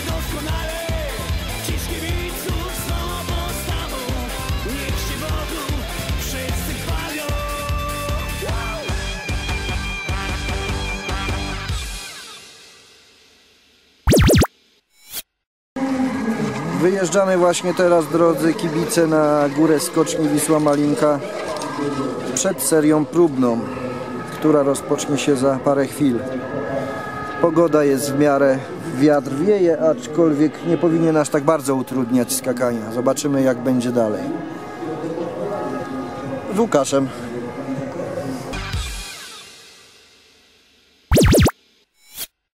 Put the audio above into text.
doskonale. Wyjeżdżamy właśnie teraz, drodzy kibice, na górę skoczni Wisła Malinka przed serią próbną, która rozpocznie się za parę chwil. Pogoda jest w miarę wiatr wieje, aczkolwiek nie powinien aż tak bardzo utrudniać skakania. Zobaczymy jak będzie dalej. Z Łukaszem.